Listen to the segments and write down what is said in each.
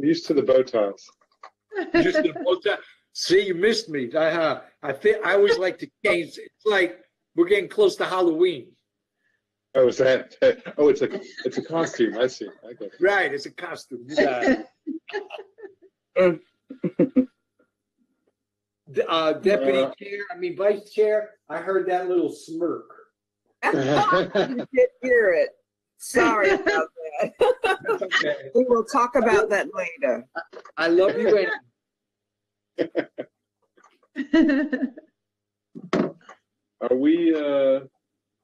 I'm used to the bow ties. Just the whole time. See, you missed me. I, uh, I think, I always like to change. It's like, we're getting close to Halloween. Oh, is that? Oh, it's a it's a costume. I see. I get it. Right, it's a costume. Yeah. Uh, Deputy Uh, Chair, I mean Vice Chair, I heard that little smirk. You did hear it. Sorry about that. That's okay. We will talk about that later. I love you and Are we uh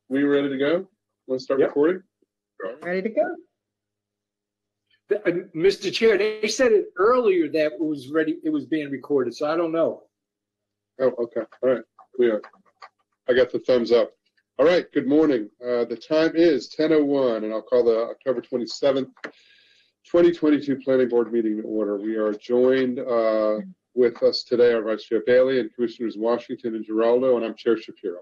we ready to go? Want to start Yep. recording? Ready to go? Uh, Mr. Chair, they said it earlier that it was ready, it was being recorded, so I don't know. Oh, okay. All right. We are. I got the thumbs up. All right. Good morning. Uh, the time is 10:01, and I'll call the October 27th, 2022 Planning Board meeting to order. We are joined uh, with us today are Vice Chair Bailey and Commissioners Washington and Geraldo, and I'm Chair Shapiro.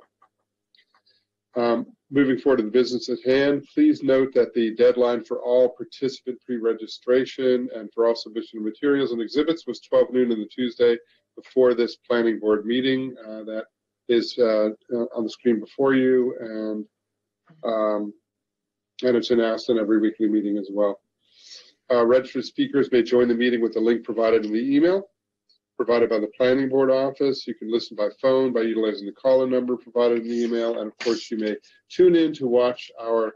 Um, Moving forward to the business at hand, please note that the deadline for all participant pre-registration and for all submission of materials and exhibits was 12 noon on the Tuesday before this planning board meeting. Uh, That is uh, on the screen before you, and um, and it's announced in every weekly meeting as well. Uh, Registered speakers may join the meeting with the link provided in the email provided by the planning board office. You can listen by phone by utilizing the caller number provided in the email, and of course, you may tune in to watch our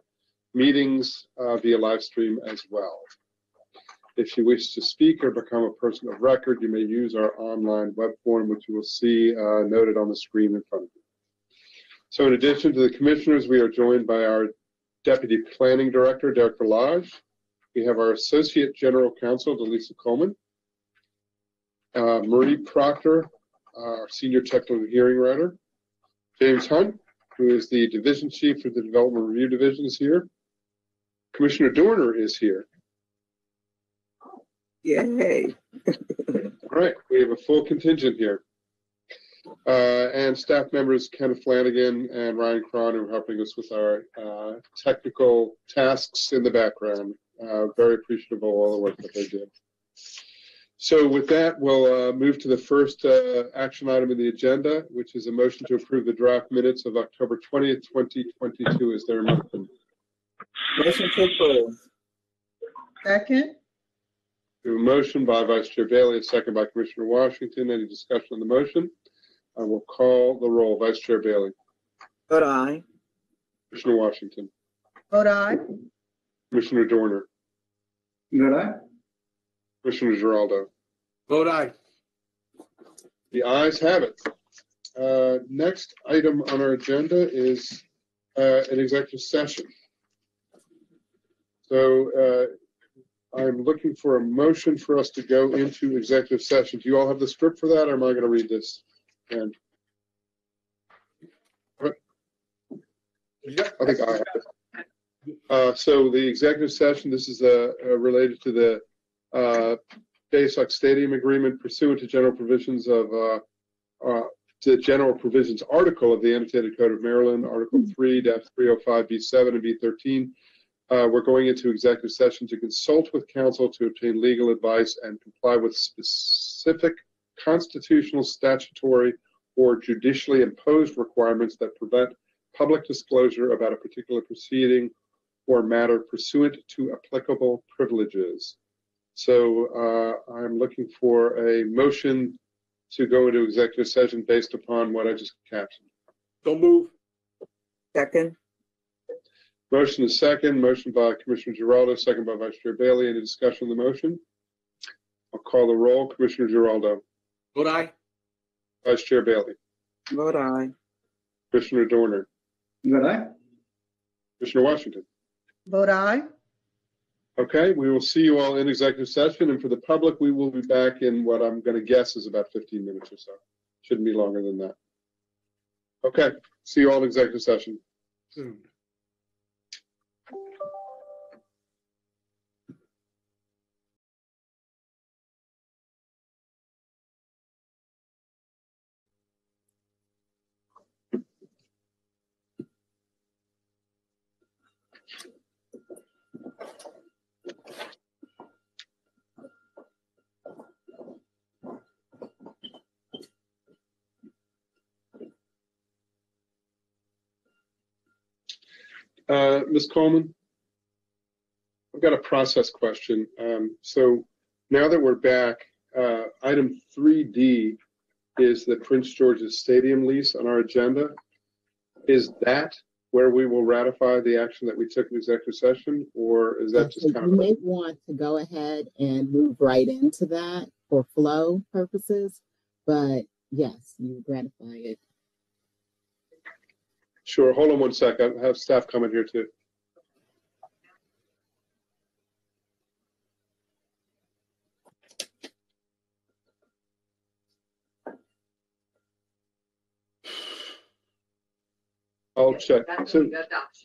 meetings uh, via live stream as well. If you wish to speak or become a person of record, you may use our online web form, which you will see uh, noted on the screen in front of you. So in addition to the commissioners, we are joined by our Deputy Planning Director, Derek Berlage. We have our Associate General Counsel, Delisa Coleman. Uh, Marie Proctor, our Senior Technical Hearing Writer. James Hunt, who is the Division Chief for the Development Review Division, is here. Commissioner Doerner is here. Yay. All right, we have a full contingent here. Uh, and staff members Kenneth Flanagan and Ryan Cron who are helping us with our uh, technical tasks in the background. Uh, very appreciative of all the work that they did. So with that, we'll uh, move to the first uh, action item in the agenda, which is a motion to approve the draft minutes of October 20th, 2022. Is there a motion? Motion to approve. Second? We have A motion by Vice Chair Bailey, a second by Commissioner Washington. Any discussion on the motion? I will call the roll. Vice Chair Bailey, Vote aye. Commissioner Washington, Vote aye. Commissioner Doerner, Good eye. Commissioner Geraldo. Vote aye. The ayes have it. Uh, Next item on our agenda is uh, an executive session. So uh, I'm looking for a motion for us to go into executive session. Do you all have the script for that, or am I going to read this? And. I think I have it. Uh, So the executive session, this is uh, uh, related to the uh, Baysox Stadium Agreement pursuant to general provisions of, uh, uh, to general provisions article of the annotated code of Maryland, Article 3-305B7 and B13. Uh, We're going into executive session to consult with counsel to obtain legal advice and comply with specific constitutional, statutory, or judicially imposed requirements that prevent public disclosure about a particular proceeding or matter pursuant to applicable privileges. So uh, I'm looking for a motion to go into executive session based upon what I just captioned. Don't move. Second. Motion is second, motion by Commissioner Geraldo, second by Vice Chair Bailey. Any discussion on the motion? I'll call the roll. Commissioner Geraldo, Vote aye. Vice Chair Bailey, Vote aye. Commissioner Doerner, Good eye. Commissioner Washington. Vote aye. Okay, we will see you all in executive session, and for the public, we will be back in what I'm going to guess is about 15 minutes or so. Shouldn't be longer than that. Okay, see you all in executive session. Soon. Ms. Coleman? I've got a process question. Um, so now that we're back, uh, item 3D is the Prince George's Stadium lease on our agenda. Is that where we will ratify the action that we took in executive session, or is that So just kind You of? may want to go ahead and move right into that for flow purposes, but yes, you ratify it. Sure, hold on one sec. I have staff coming here too. I'll check. So,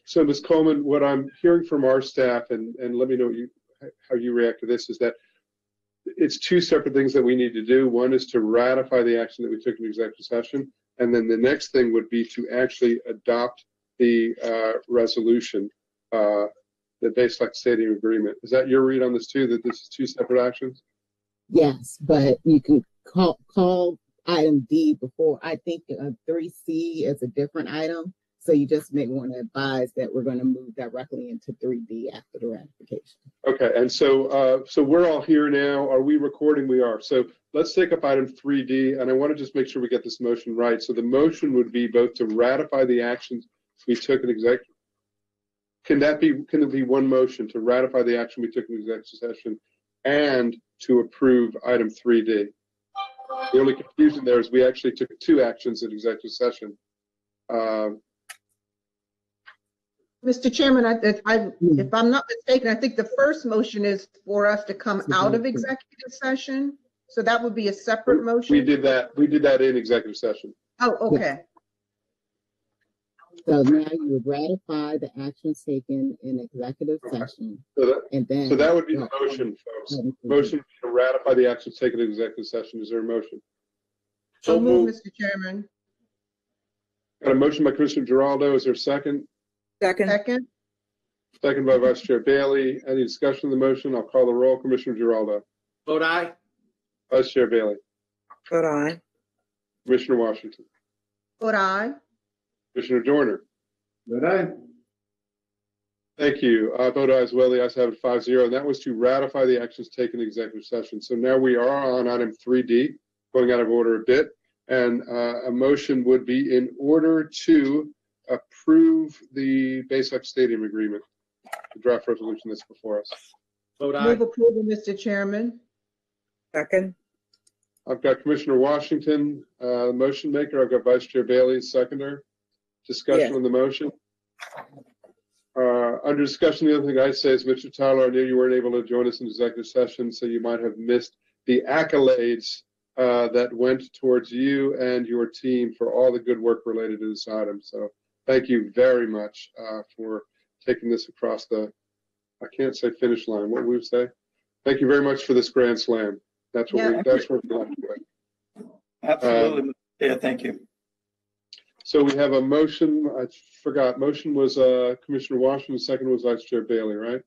so Ms. Coleman, what I'm hearing from our staff, and, and let me know you, how you react to this, is that it's two separate things that we need to do. One is to ratify the action that we took in executive session. And then the next thing would be to actually adopt the uh, resolution, uh, the Baysox Stadium Agreement. Is that your read on this too, that this is two separate actions? Yes, but you can call, call item D before, I think uh, three C is a different item. So you just may want to advise that we're going to move directly into three D after the ratification. Okay, and so, uh, so we're all here now. Are we recording? We are. So let's take up item 3D, and I want to just make sure we get this motion right. So the motion would be both to ratify the actions we took in exec. Can that be, can it be one motion to ratify the action we took in executive session and to approve item 3D? The only confusion there is we actually took two actions in executive session. Um, Mr. Chairman, I, if I, hmm. if I'm not mistaken, I think the first motion is for us to come out of executive session. So that would be a separate motion? We did that, we did that in executive session. Oh, okay. So now you would ratify the actions taken in executive session So that, and then. So that would be the motion, folks. Motion to ratify the actions taken in executive session. Is there a motion? So So move, moved. Mr. Chairman. Got a motion by Commissioner Geraldo. Is there a second? Second, Second? Second by Vice Chair Bailey. Any discussion of the motion? I'll call the roll. Commissioner Geraldo. Vote aye. Vice Chair Bailey. vote aye. Commissioner Washington. Vote aye. Commissioner Doerner. Vote aye. Thank you. I vote aye as well. The ayes have it five zero. And that was to ratify the actions taken in executive session. So now we are on item three D, going out of order a bit. And uh, a motion would be in order to approve the Baysox Stadium Agreement, the draft resolution that's before us. Vote aye. Move approval, Mr. Chairman. Second, I've got Commissioner Washington, uh, motion maker. I've got Vice Chair Bailey, seconder. Discussion Yes. on the motion. Uh, under discussion, the other thing I'd say is, Mr. Tyler, I knew you weren't able to join us in executive session, so you might have missed the accolades uh, that went towards you and your team for all the good work related to this item. So thank you very much uh, for taking this across the, I can't say finish line, what would we say? Thank you very much for this grand slam. That's what we, that's what we're left with. Absolutely. Yeah, thank you. So we have a motion, I forgot, motion was uh, Commissioner Washington, second was Vice Chair Bailey, right?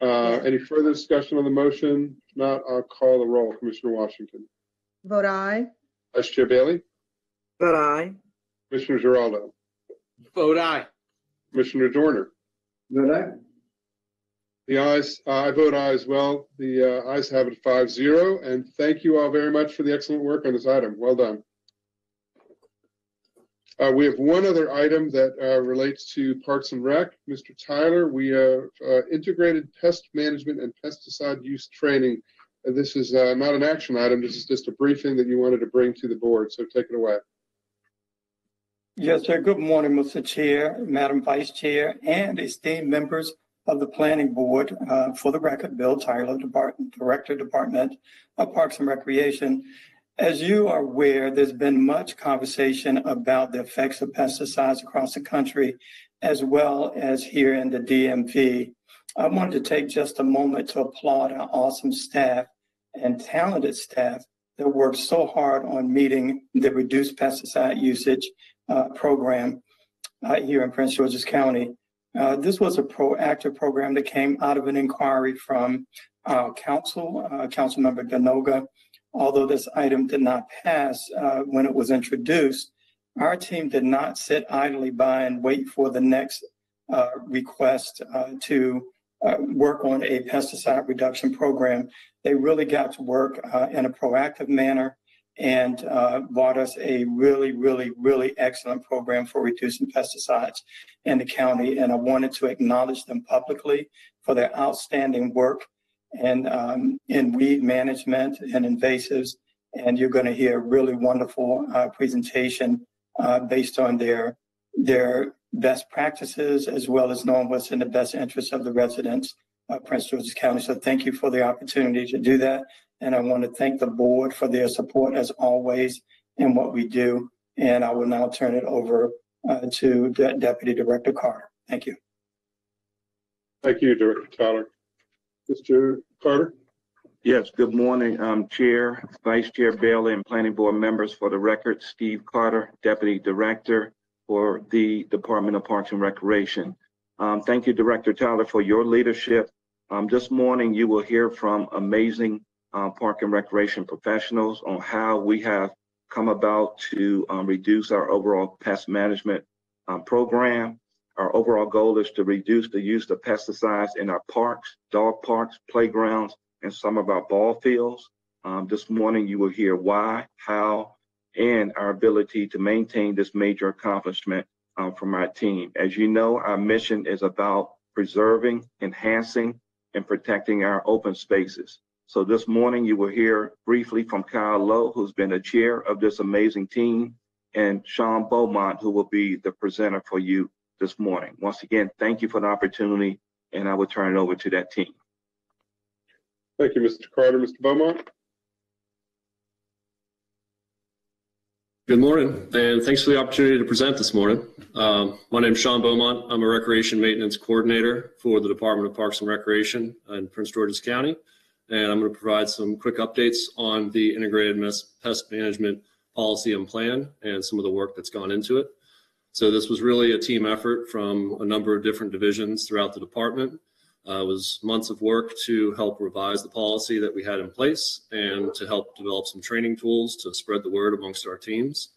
Uh, Any further discussion on the motion? If Not, I'll call the roll. Commissioner Washington. Vote aye. Vice Chair Bailey? vote aye. Commissioner Geraldo? Vote aye. Commissioner Doerner? Vote aye. The ayes, uh, I vote aye as well. The uh, ayes have it five zero, and thank you all very much for the excellent work on this item. Well done. Uh, we have one other item that uh, relates to Parks and Rec. Mr. Tyler, we have uh, integrated pest management and pesticide use training. This is uh, not an action item. This is just a briefing that you wanted to bring to the board. So take it away. Yes, sir. Good morning, Mr. Chair, Madam Vice Chair, and esteemed members of the Planning Board. Uh, For the record, Bill Tyler, Department, Director, Department of Parks and Recreation. As you are aware, there's been much conversation about the effects of pesticides across the country, as well as here in the DMV. I wanted to take just a moment to applaud our awesome staff and talented staff that worked so hard on meeting the reduced pesticide usage program uh, here in Prince George's County. Uh, this was a proactive program that came out of an inquiry from uh, council, uh, Councilmember Danoga. Although this item did not pass uh, when it was introduced, our team did not sit idly by and wait for the next uh, request uh, to uh, work on a pesticide reduction program. They really got to work uh, in a proactive manner and uh, brought us a really, really, really excellent program for reducing pesticides in the county. And I wanted to acknowledge them publicly for their outstanding work and um, in weed management and invasives. And you're going to hear a really wonderful uh, presentation uh, based on their their best practices as well as knowing what's in the best interest of the residents of Prince George's County. So thank you for the opportunity to do that. And I want to thank the board for their support as always in what we do. And I will now turn it over uh, to De- Deputy Director Carter. Thank you. Thank you, Director Tyler. Mr. Carter? Yes, good morning, um, Chair, Vice Chair Bailey, and Planning Board members. For the record, Steve Carter, Deputy Director for the Department of Parks and Recreation. Um, thank you, Director Tyler, for your leadership. Um, this morning, you will hear from amazing uh, park and recreation professionals on how we have come about to um, reduce our overall pest management um, program. Our overall goal is to reduce the use of pesticides in our parks, dog parks, playgrounds, and some of our ball fields. Um, this morning, you will hear why, how, and our ability to maintain this major accomplishment um, from our team. As you know, our mission is about preserving, enhancing, and protecting our open spaces. So this morning, you will hear briefly from Kyle Lowe, who's been the chair of this amazing team, and Sean Beaumont, who will be the presenter for you this morning. Once again, thank you for the opportunity, and I will turn it over to that team. Thank you, Mr. Carter. Mr. Beaumont? Good morning, and thanks for the opportunity to present this morning. Um, my name is Sean Beaumont. I'm a Recreation Maintenance Coordinator for the Department of Parks and Recreation in Prince George's County. And I'm going to provide some quick updates on the Integrated Pest Management Policy and Plan and some of the work that's gone into it. So this was really a team effort from a number of different divisions throughout the department. Uh, it was months of work to help revise the policy that we had in place and to help develop some training tools to spread the word amongst our teams.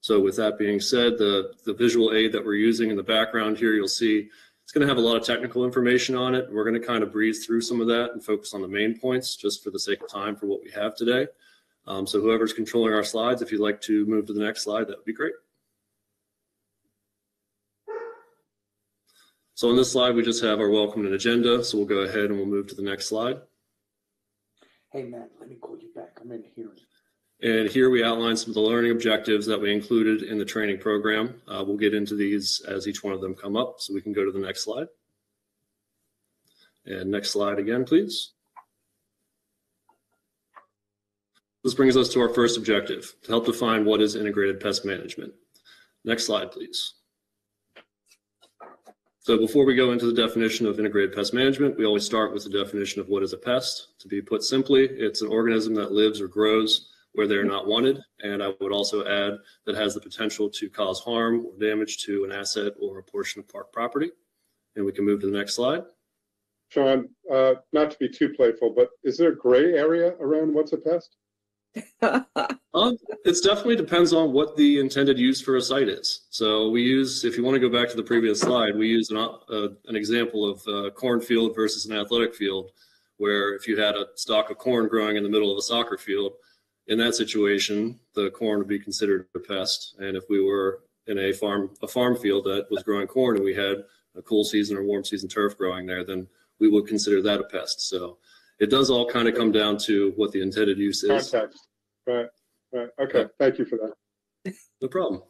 So with that being said, the, the visual aid that we're using in the background here, you'll see it's going to have a lot of technical information on it. We're going to kind of breeze through some of that and focus on the main points just for the sake of time for what we have today. Um, so whoever's controlling our slides, if you'd like to move to the next slide, that would be great. So on this slide, we just have our welcome and agenda. So we'll go ahead and we'll move to the next slide. Hey, Matt, let me call you back. I'm in here. And here we outline some of the learning objectives that we included in the training program. Uh, we'll get into these as each one of them come up. So we can go to the next slide. And next slide again, please. This brings us to our first objective, to help define what is integrated pest management. Next slide, please. So before we go into the definition of integrated pest management, we always start with the definition of what is a pest. To be put simply, it's an organism that lives or grows where they're not wanted. And I would also add that has the potential to cause harm or damage to an asset or a portion of park property. And we can move to the next slide. Sean, uh, not to be too playful, but is there a gray area around what's a pest? Um, it's definitely depends on what the intended use for a site is. So we use, if you want to go back to the previous slide, we use an, uh, an example of a cornfield versus an athletic field, where if you had a stalk of corn growing in the middle of a soccer field, in that situation, the corn would be considered a pest. And if we were in a farm, a farm field that was growing corn and we had a cool season or warm season turf growing there, then we would consider that a pest. So it does all kind of come down to what the intended use is. Context. Right, right. Okay, thank you for that. No problem.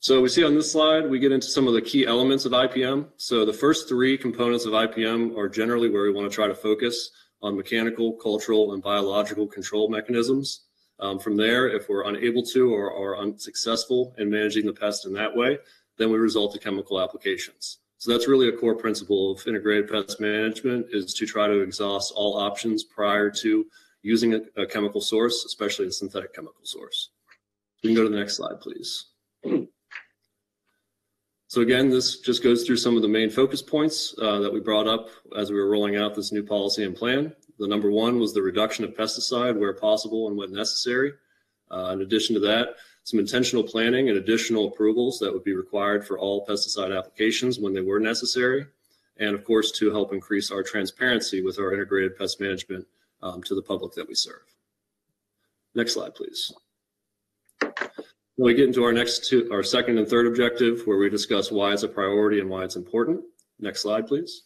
So we see on this slide, we get into some of the key elements of IPM. So the first three components of IPM are generally where we want to try to focus on mechanical, cultural, and biological control mechanisms. Um, from there, if we're unable to or are unsuccessful in managing the pest in that way, then we result to chemical applications. So that's really a core principle of integrated pest management is to try to exhaust all options prior to using a, a chemical source, especially a synthetic chemical source. We can go to the next slide, please. So again, this just goes through some of the main focus points uh, that we brought up as we were rolling out this new policy and plan. The number one was the reduction of pesticide where possible and when necessary. Uh, in addition to that, some intentional planning and additional approvals that would be required for all pesticide applications when they were necessary. And of course, to help increase our transparency with our integrated pest management um, to the public that we serve. Next slide, please. We get into our next two, our second and third objective, where we discuss why it's a priority and why it's important. Next slide, please.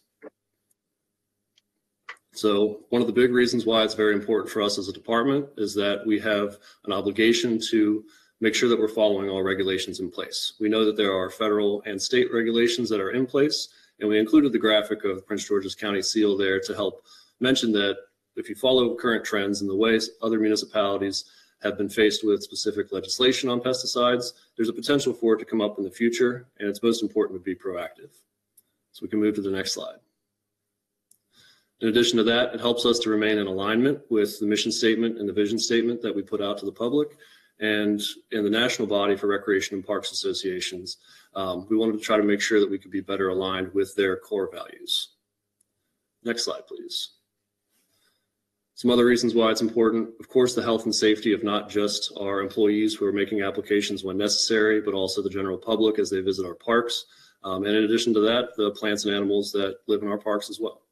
So one of the big reasons why it's very important for us as a department is that we have an obligation to make sure that we're following all regulations in place. We know that there are federal and state regulations that are in place, and we included the graphic of Prince George's County seal there to help mention that if you follow current trends and the ways other municipalities have been faced with specific legislation on pesticides, there's a potential for it to come up in the future, and it's most important to be proactive. So we can move to the next slide. In addition to that, it helps us to remain in alignment with the mission statement and the vision statement that we put out to the public. And in the national body for recreation and parks associations, um, we wanted to try to make sure that we could be better aligned with their core values. Next slide, please. Some other reasons why it's important, of course, the health and safety of not just our employees who are making applications when necessary, but also the general public as they visit our parks. Um, and in addition to that, the plants and animals that live in our parks as well.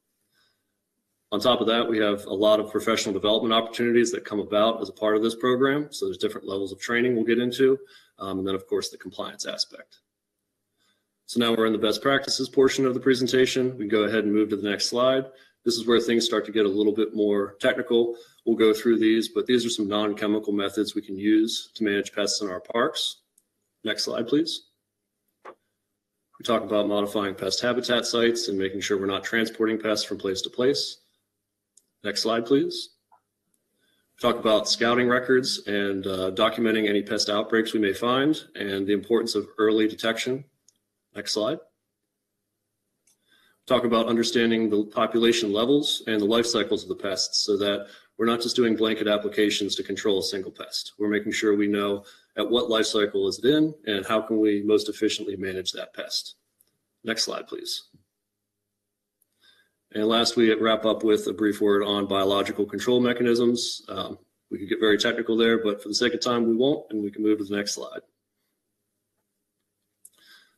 On top of that, we have a lot of professional development opportunities that come about as a part of this program. So there's different levels of training we'll get into. Um, and then of course the compliance aspect. So now we're in the best practices portion of the presentation. We can go ahead and move to the next slide. This is where things start to get a little bit more technical. We'll go through these, but these are some non-chemical methods we can use to manage pests in our parks. Next slide, please. We talk about modifying pest habitat sites and making sure we're not transporting pests from place to place. Next slide, please. We Talk about scouting records and uh, documenting any pest outbreaks we may find and the importance of early detection. Next slide. Talk about understanding the population levels and the life cycles of the pests so that we're not just doing blanket applications to control a single pest. We're making sure we know at what life cycle is it in and how can we most efficiently manage that pest. Next slide, please. And last, we wrap up with a brief word on biological control mechanisms. Um, we could get very technical there, but for the sake of time, we won't, and we can move to the next slide.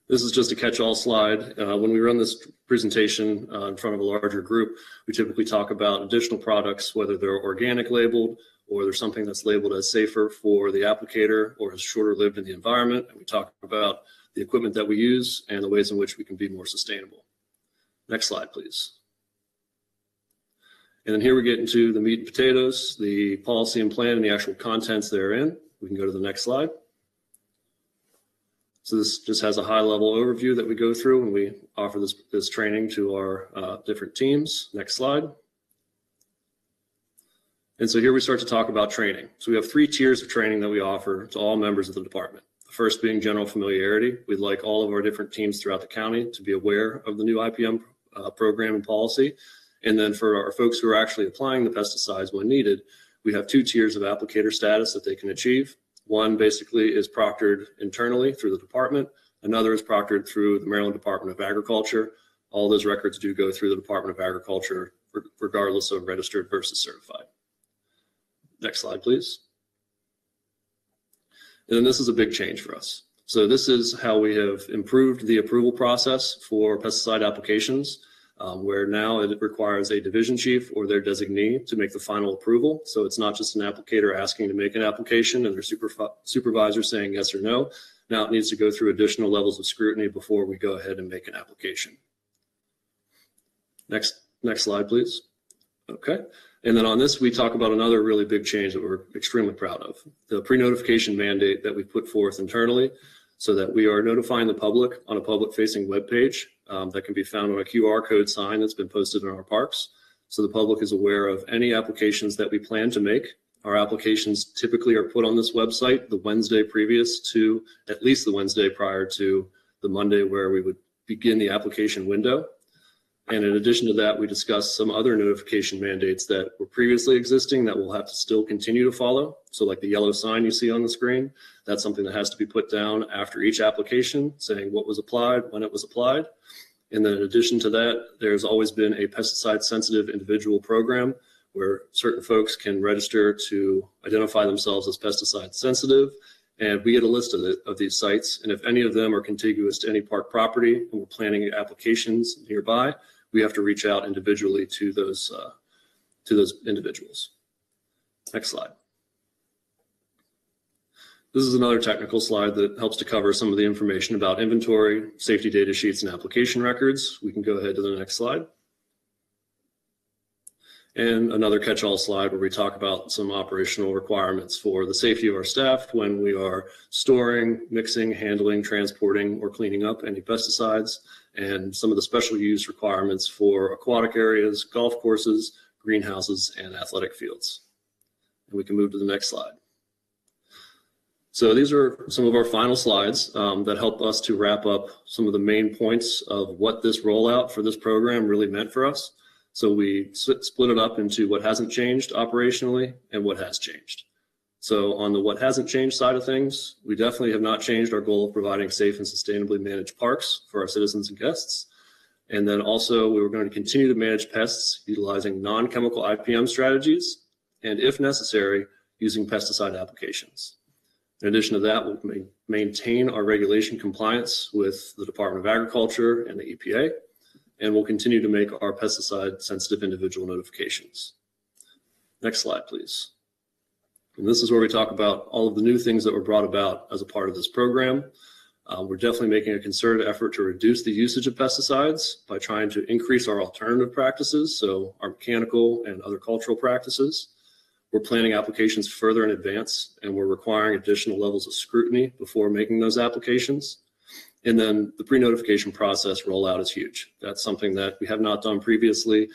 This is just a catch-all slide. Uh, when we run this presentation uh, in front of a larger group, we typically talk about additional products, whether they're organic labeled or there's something that's labeled as safer for the applicator or has shorter lived in the environment. And we talk about the equipment that we use and the ways in which we can be more sustainable. Next slide, please. And then here we get into the meat and potatoes, the policy and plan and the actual contents therein. We can go to the next slide. So this just has a high level overview that we go through when we offer this, this training to our uh, different teams. Next slide. And so here we start to talk about training. So we have three tiers of training that we offer to all members of the department. The first being general familiarity. We'd like all of our different teams throughout the county to be aware of the new IPM uh, program and policy and then for our folks who are actually applying the pesticides when needed, we have two tiers of applicator status that they can achieve. One basically is proctored internally through the department. Another is proctored through the Maryland Department of Agriculture. All those records do go through the Department of Agriculture, regardless of registered versus certified. Next slide, please. And then this is a big change for us. So this is how we have improved the approval process for pesticide applications um, where now it requires a division chief or their designee to make the final approval. So it's not just an applicator asking to make an application and their supervisor saying yes or no. Now it needs to go through additional levels of scrutiny before we go ahead and make an application. Next, next slide, please. Okay. And then on this, we talk about another really big change that we're extremely proud of. The pre-notification mandate that we put forth internally so that we are notifying the public on a public facing web page um, that can be found on a QR code sign that's been posted in our parks. So the public is aware of any applications that we plan to make. Our applications typically are put on this website the Wednesday previous to at least the Wednesday prior to the Monday where we would begin the application window. And in addition to that, we discussed some other notification mandates that were previously existing that we'll have to still continue to follow. So like the yellow sign you see on the screen, that's something that has to be put down after each application saying what was applied, when it was applied. And then in addition to that, there's always been a pesticide sensitive individual program where certain folks can register to identify themselves as pesticide sensitive And we get a list of, the, of these sites, and if any of them are contiguous to any park property and we're planning applications nearby, we have to reach out individually to those uh, to those individuals. Next slide. This is another technical slide that helps to cover some of the information about inventory, safety data sheets, and application records. We can go ahead to the next slide. And another catch-all slide where we talk about some operational requirements for the safety of our staff when we are storing, mixing, handling, transporting, or cleaning up any pesticides, and some of the special use requirements for aquatic areas, golf courses, greenhouses, and athletic fields. And we can move to the next slide. So these are some of our final slides um, that help us to wrap up some of the main points of what this rollout for this program really meant for us. So we split it up into what hasn't changed operationally and what has changed. So on the what hasn't changed side of things, we definitely have not changed our goal of providing safe and sustainably managed parks for our citizens and guests. And then also we were going to continue to manage pests utilizing non-chemical IPM strategies and if necessary, using pesticide applications. In addition to that, we'll ma maintain our regulation compliance with the Department of Agriculture and the EPA and we'll continue to make our pesticide sensitive individual notifications. Next slide, please. And this is where we talk about all of the new things that were brought about as a part of this program. Uh, we're definitely making a concerted effort to reduce the usage of pesticides by trying to increase our alternative practices, so our mechanical and other cultural practices. We're planning applications further in advance, and we're requiring additional levels of scrutiny before making those applications. And then the pre-notification process rollout is huge. That's something that we have not done previously.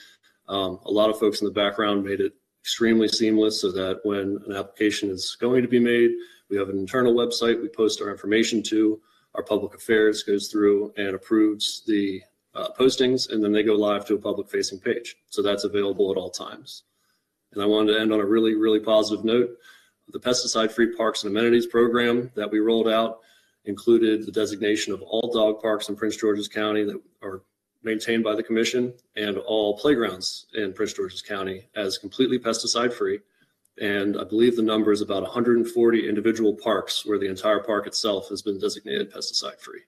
Um, a lot of folks in the background made it extremely seamless so that when an application is going to be made, we have an internal website we post our information to. Our public affairs goes through and approves the uh, postings, and then they go live to a public facing page. So that's available at all times. And I wanted to end on a really, really positive note. The pesticide free parks and amenities program that we rolled out included the designation of all dog parks in Prince George's County that are maintained by the commission and all playgrounds in Prince George's County as completely pesticide free. And I believe the number is about 140 individual parks where the entire park itself has been designated pesticide free.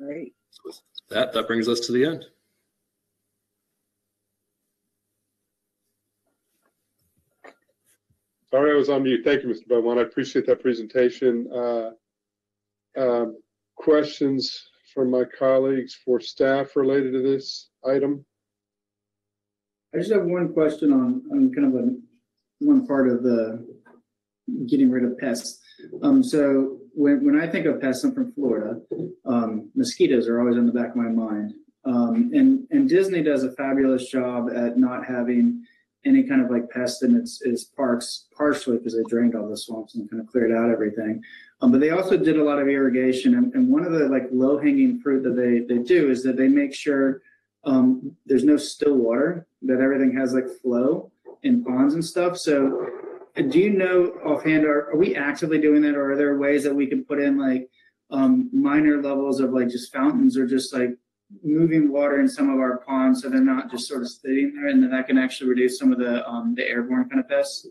Great. So that, that brings us to the end. Sorry, I was on mute. Thank you, Mr. Beaumont. I appreciate that presentation. Uh, um, Questions from my colleagues for staff related to this item? I just have one question on, on kind of a, one part of the getting rid of pests. Um, so when, when I think of pests, I'm from Florida, um, mosquitoes are always in the back of my mind. Um, and, and Disney does a fabulous job at not having any kind of like pest in its, its parks, partially because they drained all the swamps and kind of cleared out everything. Um, but they also did a lot of irrigation, and, and one of the like low hanging fruit that they they do is that they make sure um, there's no still water, that everything has like flow in ponds and stuff. So, uh, do you know offhand, are, are we actively doing that, or are there ways that we can put in like um, minor levels of like just fountains or just like moving water in some of our ponds so they're not just sort of sitting there and then that can actually reduce some of the um, the airborne kind of pests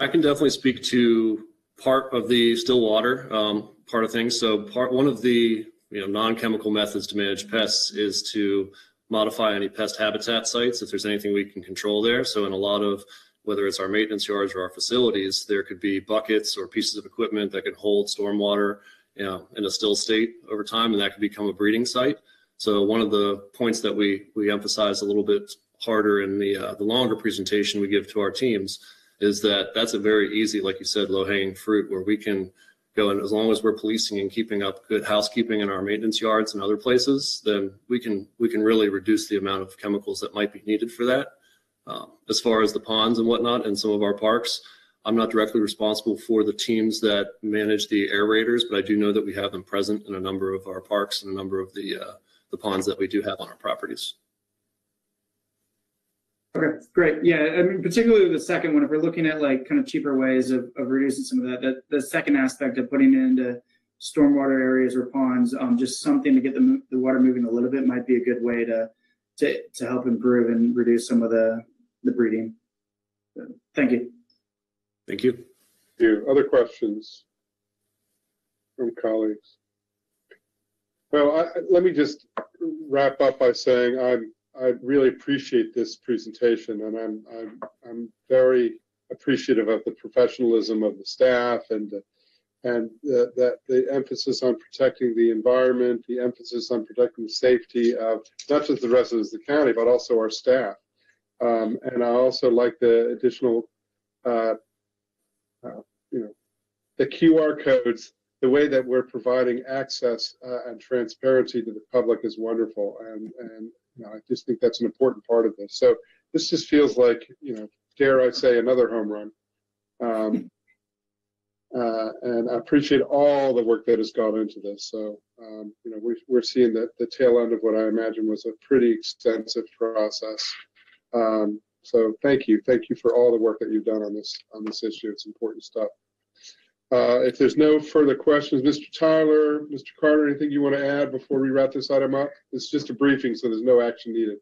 I can definitely speak to part of the still water um, part of things. So part one of the you know non-chemical methods to manage pests is to modify any pest habitat sites if there's anything we can control there. So in a lot of whether it's our maintenance yards or our facilities, there could be buckets or pieces of equipment that can hold stormwater you know, in a still state over time, and that could become a breeding site. So one of the points that we we emphasize a little bit harder in the uh, the longer presentation we give to our teams is that that's a very easy, like you said, low hanging fruit where we can go and as long as we're policing and keeping up good housekeeping in our maintenance yards and other places, then we can we can really reduce the amount of chemicals that might be needed for that. Um, as far as the ponds and whatnot in some of our parks, I'm not directly responsible for the teams that manage the aerators, but I do know that we have them present in a number of our parks and a number of the uh, the ponds that we do have on our properties. Okay, great. Yeah, I mean, particularly the second one, if we're looking at like kind of cheaper ways of, of reducing some of that, that the second aspect of putting it into stormwater areas or ponds, um, just something to get the, the water moving a little bit might be a good way to to, to help improve and reduce some of the the breeding. Thank you. Thank you. you. Other questions from colleagues? Well, I, let me just wrap up by saying I'm, I really appreciate this presentation and I'm, I'm, I'm very appreciative of the professionalism of the staff and, and the- that the emphasis on protecting the environment, the emphasis on protecting the safety of not just the residents of the county, but also our staff. Um, and I also like the additional, uh, the QR codes, the way that we're providing access uh, and transparency to the public is wonderful. And, and you know, I just think that's an important part of this. So this just feels like, you know, dare I say, another home run. Um, uh, and I appreciate all the work that has gone into this. So, um, you know, we're, we're seeing the, the tail end of what I imagine was a pretty extensive process. Um, so thank you. Thank you for all the work that you've done on this, on this issue. It's important stuff. Uh, if there's no further questions, Mr. Tyler, Mr. Carter, anything you want to add before we wrap this item up? It's just a briefing, so there's no action needed.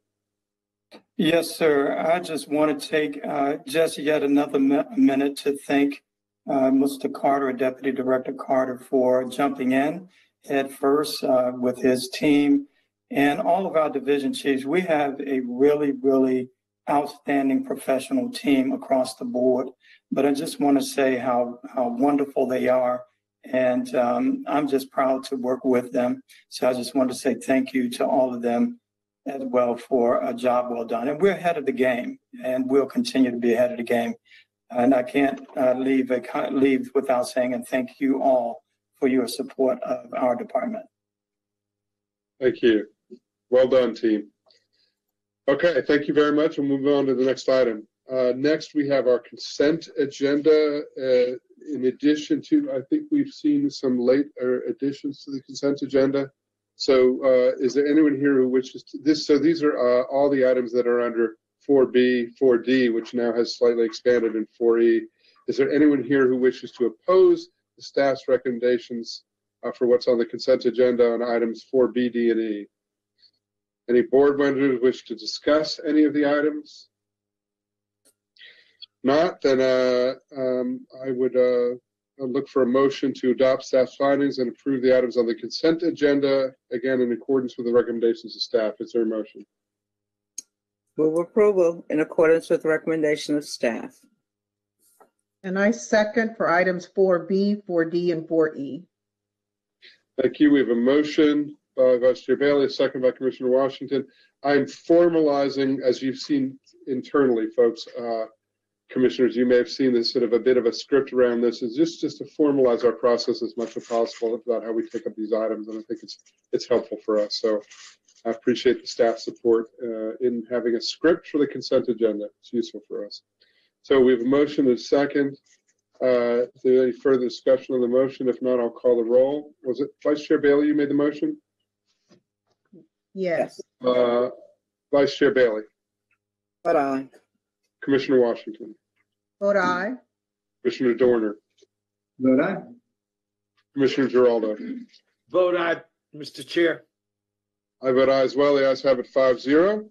Yes, sir. I just want to take uh, just yet another mi- minute to thank uh, Mr. Carter, Deputy Director Carter, for jumping in head first uh, with his team and all of our division chiefs. We have a really, really outstanding professional team across the board. But I just want to say how, how wonderful they are. And um, I'm just proud to work with them. So I just want to say thank you to all of them as well for a job well done. And we're ahead of the game, and we'll continue to be ahead of the game. And I can't uh, leave a, co- leave without saying and thank you all for your support of our department. Thank you. Well done, team. Okay, thank you very much. We'll move on to the next item. Uh, next, we have our consent agenda. Uh, in addition to, I think we've seen some late uh, additions to the consent agenda. So, uh, is there anyone here who wishes to this? So these are uh, all the items that are under 4B, 4D, which now has slightly expanded in 4E. Is there anyone here who wishes to oppose the staff's recommendations uh, for what's on the consent agenda on items 4B, D, and E? Any board members wish to discuss any of the items? Not, then uh, um, I would uh, look for a motion to adopt staff's findings and approve the items on the consent agenda, again, in accordance with the recommendations of staff. Is there a motion? Move approval in accordance with the recommendation of staff. And I second for items 4B, 4D, and E. 4E. Thank you. We have a motion by Vice Chair Bailey, second by Commissioner Washington. I'm formalizing, as you've seen internally, folks, uh, commissioners, you may have seen this sort of a bit of a script around this, is just, just to formalize our process as much as possible about how we take up these items, and I think it's, it's helpful for us. So I appreciate the staff support uh, in having a script for the consent agenda. It's useful for us. So we have a motion and a second. Uh, Is there any further discussion on the motion? If not, I'll call the roll. Was it Vice Chair Bailey, you made the motion? Yes. Uh, Vice Chair Bailey, But I, Commissioner Washington, Vote aye. Commissioner Doerner, Vote aye. Commissioner Geraldo. Vote aye, Mr. Chair. I vote aye as well. The ayes have it five zero.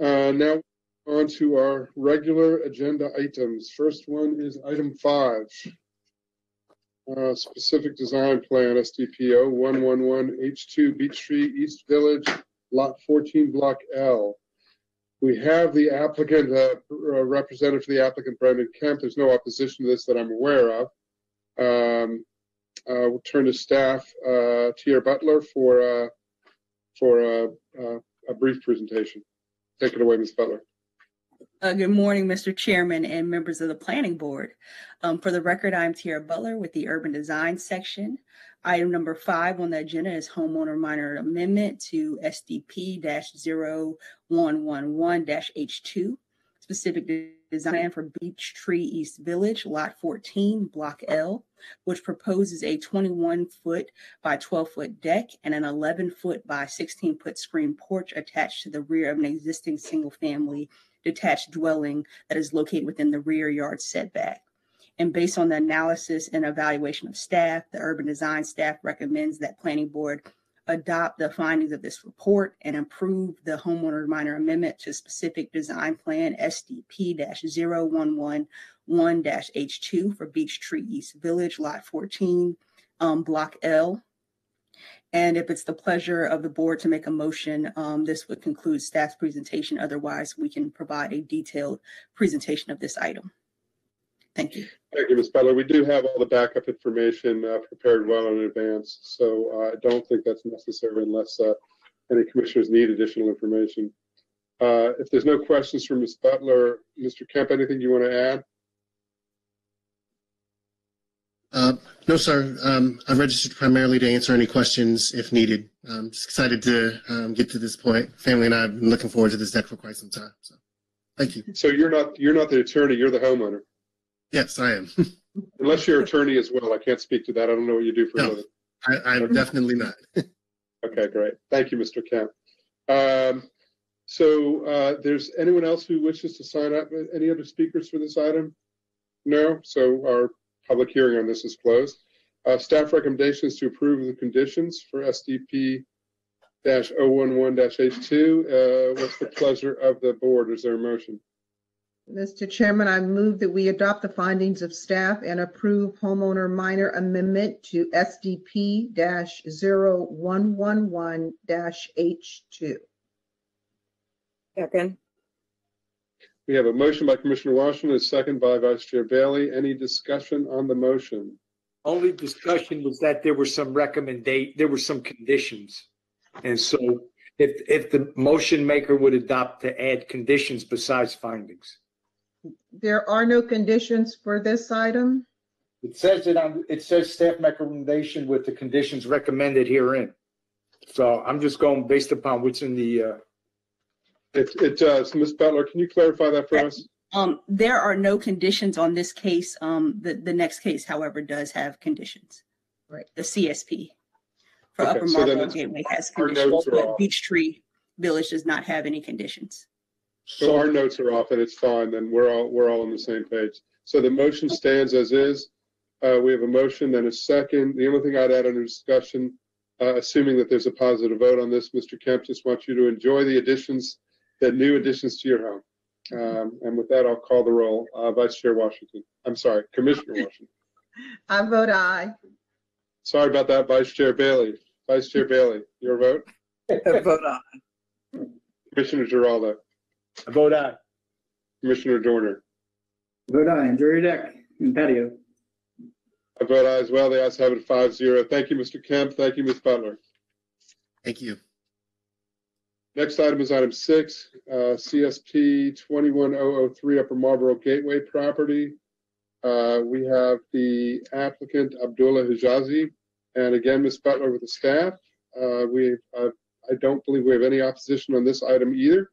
Uh, now on to our regular agenda items. First one is item five. Uh, specific design plan, SDPO one one one H two Beech Tree, East Village, lot fourteen, block L. We have the applicant, uh, uh, representative for the applicant, Brendan Kemp. There's no opposition to this that I'm aware of. Um, uh, we'll turn to staff, uh, Tiara Butler for, uh, for uh, a brief presentation. Take it away, Ms. Butler. Uh, good morning, Mr. Chairman and members of the Planning Board. Um, for the record, I'm Tiara Butler with the Urban Design Section. Item number five on the agenda is homeowner minor amendment to SDP 0111 H2, specific design for Beech Tree East Village, Lot 14, Block L, which proposes a 21 foot by 12 foot deck and an 11 foot by 16 foot screen porch attached to the rear of an existing single family detached dwelling that is located within the rear yard setback. And based on the analysis and evaluation of staff, the urban design staff recommends that planning board adopt the findings of this report and approve the homeowner minor amendment to specific design plan SDP 0111 H2 for Beech Tree East Village, Lot fourteen, um, Block L. And if it's the pleasure of the board to make a motion, um, this would conclude staff's presentation. Otherwise, we can provide a detailed presentation of this item. Thank you. Thank you, Ms. Butler. We do have all the backup information uh, prepared well in advance, so uh, I don't think that's necessary unless uh, any commissioners need additional information. Uh, If there's no questions from Ms. Butler, Mr. Kemp, anything you want to add? No, sir. Um, I've registered primarily to answer any questions if needed. I'm just excited to um, get to this point. Family and I have been looking forward to this deck for quite some time. So, thank you. So you're not, you're not the attorney, you're the homeowner. Yes, I am. Unless you're attorney as well, I can't speak to that. I don't know what you do for a living. I, I'm definitely not. Okay, great. Thank you, Mr. Kemp. Um, So uh, there's anyone else who wishes to sign up? Any other speakers for this item? No? So our public hearing on this is closed. Uh, Staff recommendations to approve the conditions for SDP dash oh one one dash H two. Uh, What's the pleasure of the board? Is there a motion? Mr. Chairman, I move that we adopt the findings of staff and approve homeowner minor amendment to SDP dash zero one one one dash H two. Second. We have a motion by Commissioner Washington, a second by Vice Chair Bailey. Any discussion on the motion? Only discussion was that there were some recommendate, there were some conditions. And so if, if the motion maker would adopt to add conditions besides findings. There are no conditions for this item. It says it on, it says staff recommendation with the conditions recommended herein. So I'm just going based upon what's in the, uh, It, it does. Ms. Butler, can you clarify that for us? Um, there are no conditions on this case. Um, the, the next case, however, does have conditions. Right. The CSP for Okay, Upper so then Marlboro it's- Gateway has our conditions, notes are but off. Beech Tree Village does not have any conditions. So our notes are off and it's fine, then we're all, we're all on the same page. So the motion stands as is. Uh, we have a motion and a second. The only thing I'd add under discussion, uh, assuming that there's a positive vote on this, Mr. Kemp, just want you to enjoy the additions, the new additions to your home. Um, and with that, I'll call the roll. Uh, Vice Chair Washington, I'm sorry, Commissioner Washington. I vote aye. Sorry about that, Vice Chair Bailey. Vice Chair Bailey, your vote? I Vote on. Commissioner Geraldo, I vote aye. Commissioner Doerner. Vote aye, enjoy your deck and patio. I vote aye as well. The ayes have it five zero. Thank you, Mr. Kemp. Thank you, Ms. Butler. Thank you. Next item is item six, uh, CSP 21003 Upper Marlboro Gateway property. Uh, We have the applicant Abdullah Hijazi, and again, Ms. Butler with the staff. Uh, We, uh, I don't believe we have any opposition on this item either.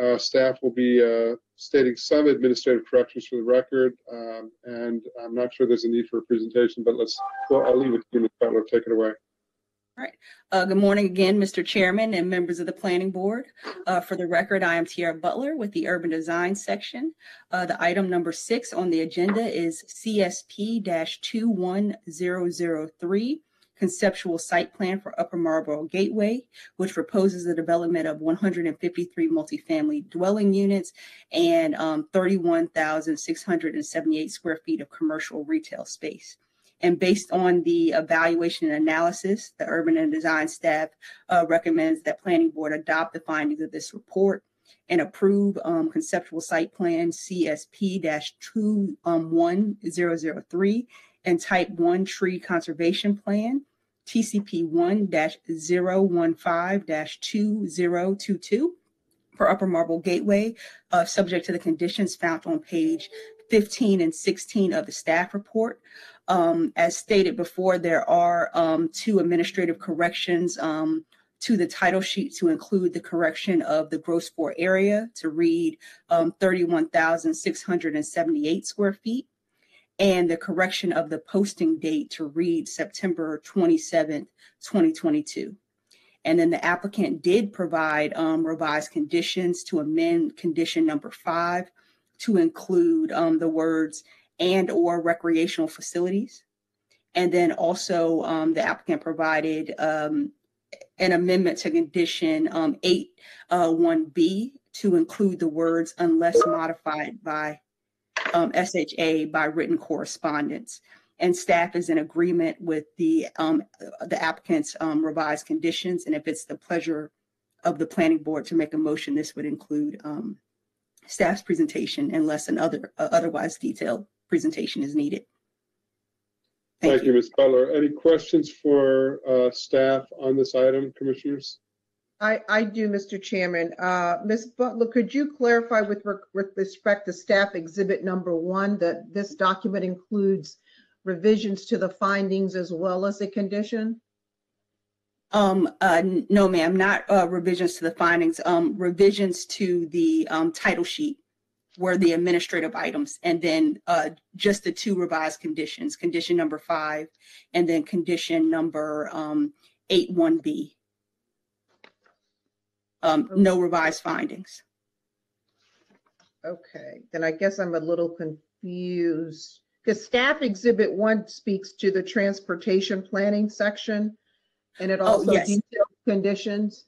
Uh, Staff will be uh, stating some administrative corrections for the record, um, and I'm not sure there's a need for a presentation, but let's, well, I'll leave it to you, Ms. Butler. Take it away. Uh, good morning again, Mr. Chairman and members of the Planning Board. Uh, for the record, I am Tiara Butler with the Urban Design Section. Uh, the item number six on the agenda is CSP two one zero zero three, conceptual site plan for Upper Marlboro Gateway, which proposes the development of one hundred and fifty-three multifamily dwelling units and um, thirty-one thousand six hundred and seventy-eight square feet of commercial retail space. And based on the evaluation and analysis, the urban and design staff uh, recommends that planning board adopt the findings of this report and approve um, conceptual site plan CSP two um, and type one tree conservation plan TCP one 15 two zero two two for Upper Marlboro Gateway, uh, subject to the conditions found on page 15 and 16 of the staff report. Um, as stated before, there are um, two administrative corrections um, to the title sheet to include the correction of the gross floor area to read um, 31,678 square feet and the correction of the posting date to read September 27th, 2022. And then the applicant did provide um, revised conditions to amend condition number five to include um, the words and or recreational facilities. And then also um, the applicant provided um, an amendment to condition um, eight uh, one B to include the words unless modified by um, SHA by written correspondence. And staff is in agreement with the, um, the applicant's um, revised conditions. And if it's the pleasure of the planning board to make a motion, this would include staff's presentation unless an other, uh, otherwise detailed presentation is needed. Thank Thank you, you. Ms. Butler. Any questions for uh, staff on this item, commissioners? I, I do, Mr. Chairman. Uh, Ms. Butler, could you clarify with, re- with respect to staff exhibit number one, that this document includes revisions to the findings as well as the condition? Um, uh, no, ma'am, not, uh, revisions to the findings, um, revisions to the, um, title sheet were the administrative items, and then, uh, just the two revised conditions, condition number five, and then condition number, um, eight one B. Um, no revised findings. Okay, then I guess I'm a little confused. Because staff exhibit one speaks to the transportation planning section, and it Oh, yes. details conditions.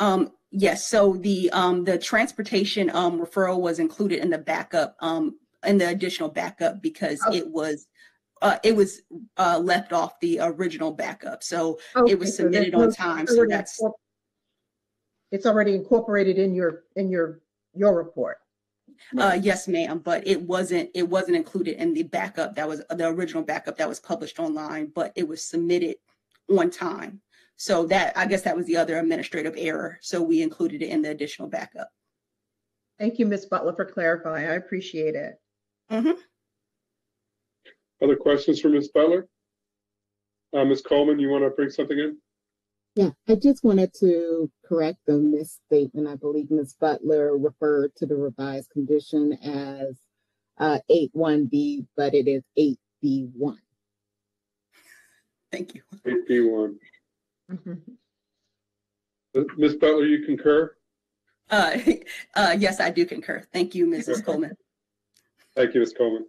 Um, yes, so the, um, the transportation, um, referral was included in the backup, um, in the additional backup because Okay. it was, uh, it was, uh, left off the original backup. So Okay, it was so submitted on time, so that's, It's already incorporated in your, in your, your report. uh, yes, ma'am, but it wasn't, it wasn't included in the backup that was, the original backup that was published online, but it was submitted on time. So that, I guess that was the other administrative error. So we included it in the additional backup. Thank you, Ms. Butler, for clarifying. I appreciate it. Other questions for Ms. Butler? Uh, Ms. Coleman, you want to bring something in? Yeah, I just wanted to correct the misstatement. I believe Ms. Butler referred to the revised condition as uh, eight one B, but it is eight B one. Thank you. Eight B one. Mhm. Ms. Butler, you concur? Uh, uh, yes, I do concur. Thank you, Mrs. Coleman. Thank you, Ms. Coleman.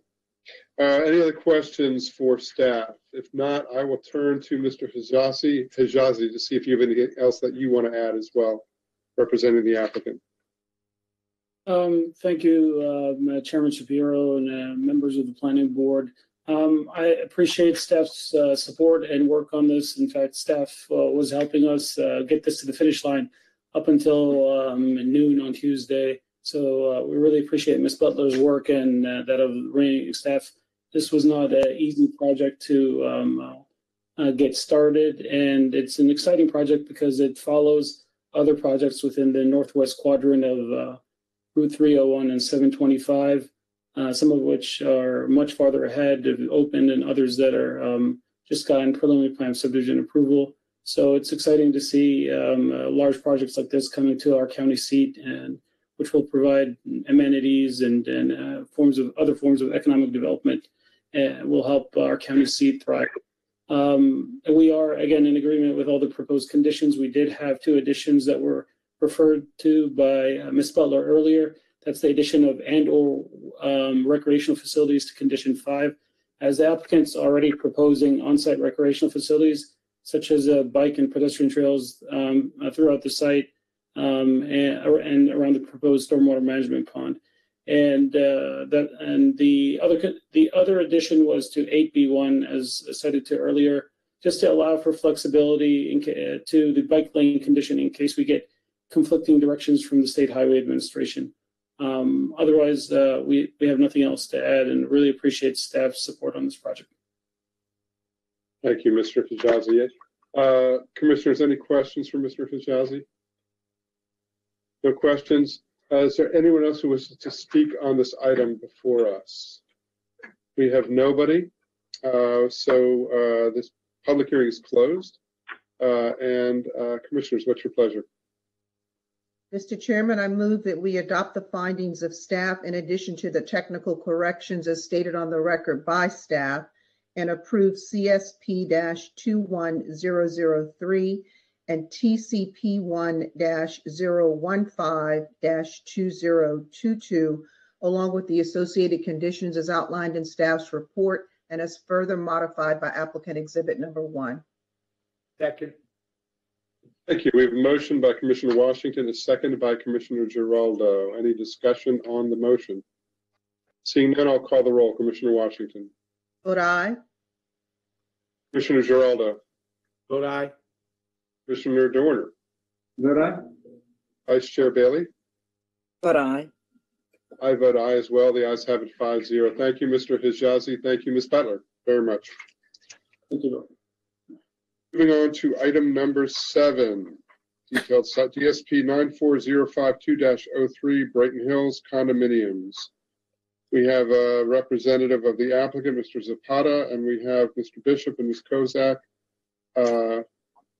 Uh, Any other questions for staff? If not, I will turn to Mr. Hijazi, Hijazi to see if you have anything else that you want to add as well, representing the applicant. Um, thank you, uh, Chairman Shapiro and uh, members of the planning board. Um, I appreciate staff's uh, support and work on this. In fact, staff uh, was helping us uh, get this to the finish line up until um, noon on Tuesday. So uh, we really appreciate Ms. Butler's work and uh, that of remaining staff. This was not an easy project to um, uh, get started, and it's an exciting project because it follows other projects within the northwest quadrant of Route 301 and 725, uh, some of which are much farther ahead, have opened, and others that are um, just gotten preliminary plan subdivision approval. So it's exciting to see um, uh, large projects like this coming to our county seat, and which will provide amenities and, and uh, forms of other forms of economic development, and will help our county seat thrive. Um, and we are again in agreement with all the proposed conditions. We did have two additions that were referred to by uh, Ms. Butler earlier. That's the addition of and/or um, recreational facilities to condition five. As the applicant's already proposing on-site recreational facilities such as uh, bike and pedestrian trails um, uh, throughout the site um, and, and around the proposed stormwater management pond. And uh, that and the other the other addition was to 8B1 as cited to earlier, just to allow for flexibility in, to the bike lane condition in case we get conflicting directions from the state highway administration. Um, otherwise, uh, we, we have nothing else to add and really appreciate staff's support on this project. Thank you, Mr. Hijazi. Uh, Commissioners, any questions for Mr. Hijazi? No questions? Uh, Is there anyone else who wishes to speak on this item before us? We have nobody. Uh, So uh, this public hearing is closed. Uh, And Commissioners, what's your pleasure? Mr. Chairman, I move that we adopt the findings of staff in addition to the technical corrections as stated on the record by staff and approve CSP two one zero zero three and TCP one 15 two zero two two, along with the associated conditions as outlined in staff's report and as further modified by applicant exhibit number one. Second. Thank you. We have a motion by Commissioner Washington, a second by Commissioner Geraldo. Any discussion on the motion? Seeing none, I'll call the roll. Commissioner Washington, Vote aye. Commissioner Geraldo, Vote aye. Commissioner Doerner, Vote aye. Vice Chair Bailey. But I, I vote aye as well. The ayes have it five zero. Thank you, Mr. Hijazi. Thank you, Ms. Butler, very much. Thank you. Moving on to item number seven, detailed site DSP nine four zero five two 3 Brighton Hills condominiums. We have a representative of the applicant, Mr. Zapata, and we have Mr. Bishop and Ms. Kozak, uh,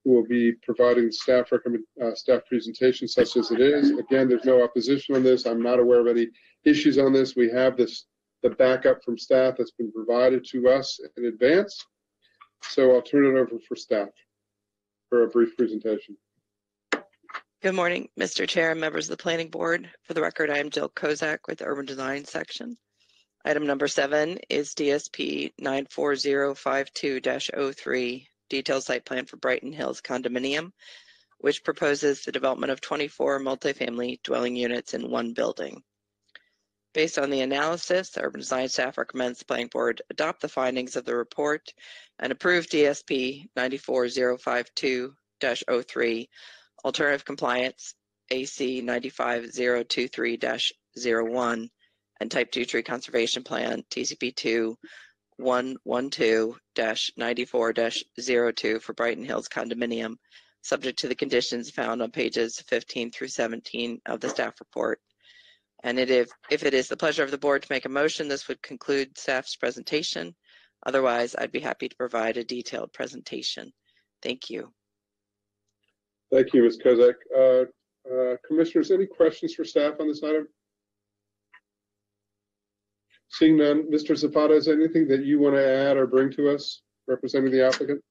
who will be providing staff recommend, uh, staff presentation such as it is. Again, there's no opposition on this. I'm not aware of any issues on this. We have this, the backup from staff that's been provided to us in advance. So I'll turn it over for staff for a brief presentation. Good morning, Mr. Chair and members of the Planning Board. For the record, I am Jill Kozak with the Urban Design Section. Item number seven is DSP 94052-03, detailed site plan for Brighton Hills condominium, which proposes the development of 24 multifamily dwelling units in one building. Based on the analysis, the urban design staff recommends the planning board adopt the findings of the report and approve DSP 94052-03 alternative compliance AC 95023-01 and type 2 tree conservation plan TCP 2 112-94-02 for Brighton Hills condominium, subject to the conditions found on pages 15 through 17 of the staff report. And it, if, if it is the pleasure of the board to make a motion, this would conclude staff's presentation. Otherwise, I'd be happy to provide a detailed presentation. Thank you. Thank you, Ms. Kozak. Uh, uh, Commissioners, any questions for staff on this item? Seeing none, Mr. Zapata, is there anything that you want to add or bring to us representing the applicant?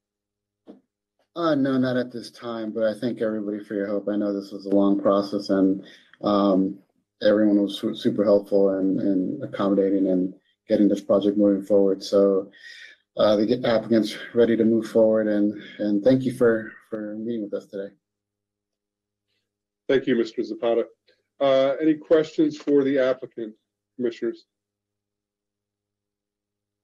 Uh, no, not at this time, but I thank everybody for your help. I know this was a long process and, um, everyone was su- super helpful and, and accommodating and getting this project moving forward. So, uh, the applicant's ready to move forward and, and thank you for, for meeting with us today. Thank you, Mr. Zapata. Uh, Any questions for the applicant, Commissioners?